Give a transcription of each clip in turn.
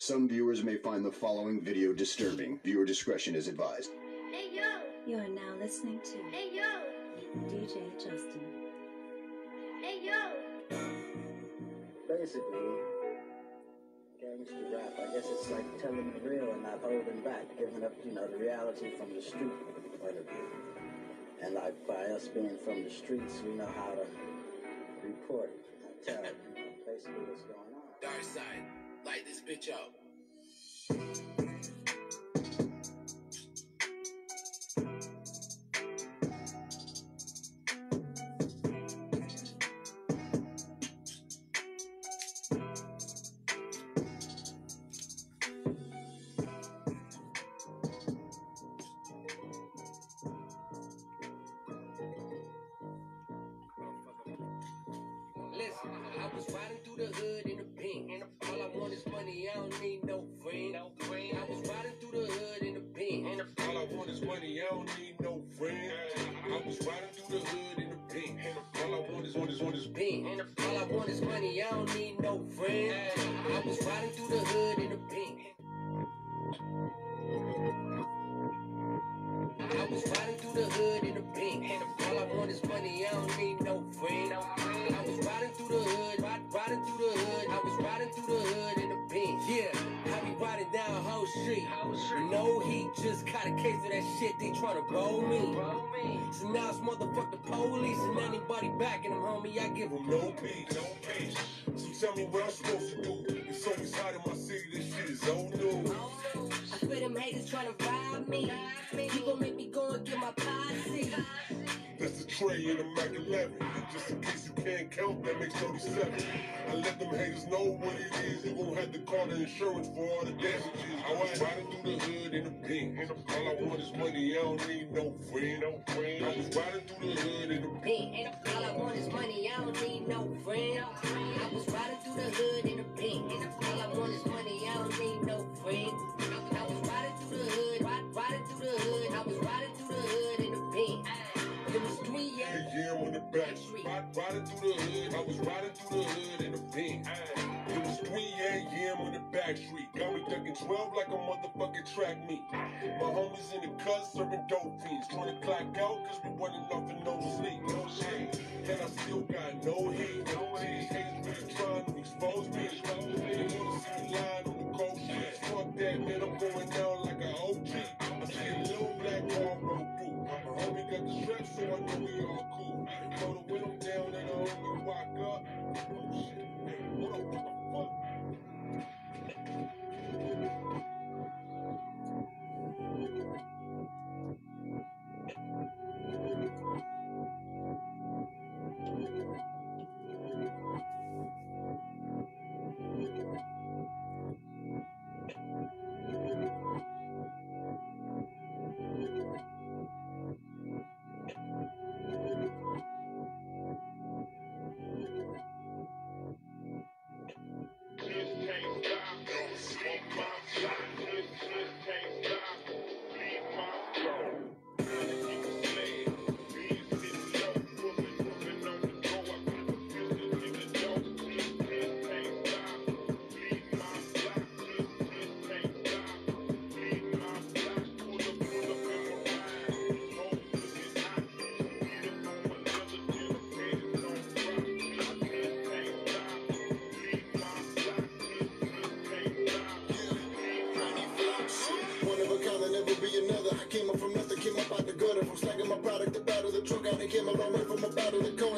Some viewers may find the following video disturbing. Viewer discretion is advised. Hey yo, You are now listening to hey yo, DJ Justin. hey yo. basically gangster rap. I guess it's like telling the real and not holding back, giving up, you know, the reality from the street point of view. And like by us being from the streets, we know how to report it, and tell it, you know, basically what's going on. Dark side, light this bitch up. Listen, I was riding through the hood in the pink. And all I want is money, I don't need no friend. I was riding through the hood in the pink. And all I want is money, I don't need no friend. I was riding through the hood in the pink. And all I want is want is want is pink. All I want is money, I don't need no friend. I was riding through the hood in the pink. I was riding through the hood in the pink. And all I want is money, I a case of that shit. They tryna roll me. So now it's motherfucking police and anybody backing them, homie. I give them no peace. No peace. So tell me what I'm supposed to do. It's always hot in my city. This shit is old news. I feel them haters tryna rob me. You gon' make me go and get my. Tray in the Mac 11. Just in case you can't count, that makes 37. I let them haters know what it is. You gon' have to call the insurance for all the damages. I was riding through the hood in a pink. All I want is money. I don't need no friend. I was riding through the hood in a pink. all I want is money, I don't need no friend. I was riding through the hood through the hood. I was riding through the hood in a pink. It was 3 a.m. on the back street. Got me ducking 12 like a motherfucking track meet. My homies in the cut serving dope fiends. Trying to clock out cause we running off and no sleep. No shit. And I still got no heat. No heat. Haters really trying to expose me. They wanna see me lying on the cold shit. Fuck that, man. I'm going done came a long way from about the corner. The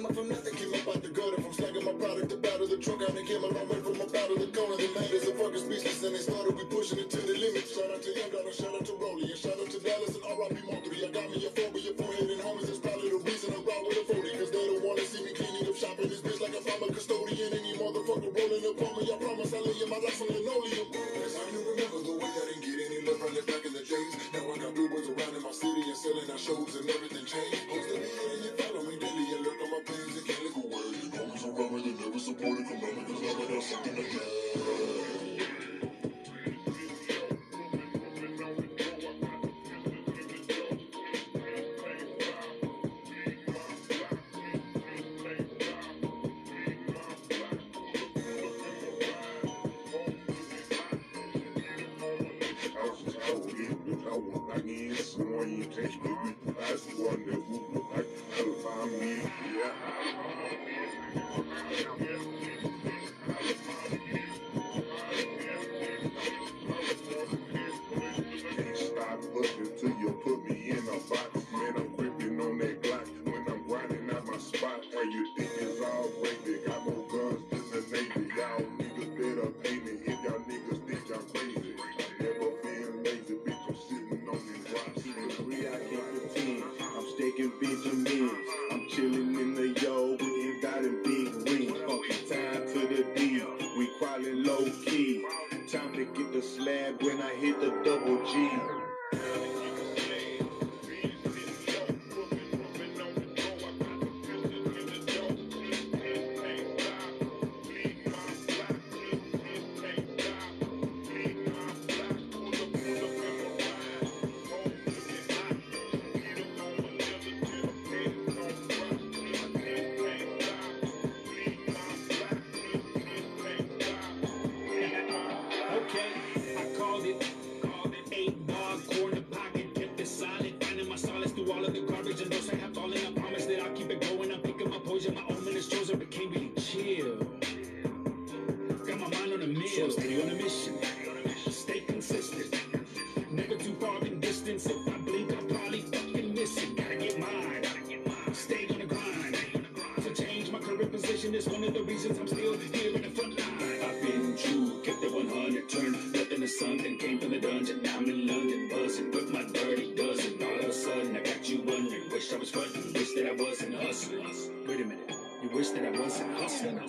came up from nothing, came up out the gutter. From slagging my product to battle the truck out and came a long way from about the corner. The man is a fucking speechless and they started we pushing it to the limit. Shout out to Young Dollar, shout out to Rolly, and shout out to Dallas and R.I.P. Monthly. I got me a phobia, forehead and homies. That's probably the reason I ride with a 40. Cause they don't wanna see me cleaning up shop in this bitch like if I'm a custodian. Any motherfucker rolling up on me, I promise I'll in my life take me. My current position is one of the reasons I'm still here in the front line. I've been true, kept it 100, turned nothing to something. Came from the dungeon, now I'm in London, buzzing with my dirty dozen. All of a sudden, I got you wondering. Wish I was frontin', wish that I wasn't hustling. Wait a minute, you wish that I wasn't hustling?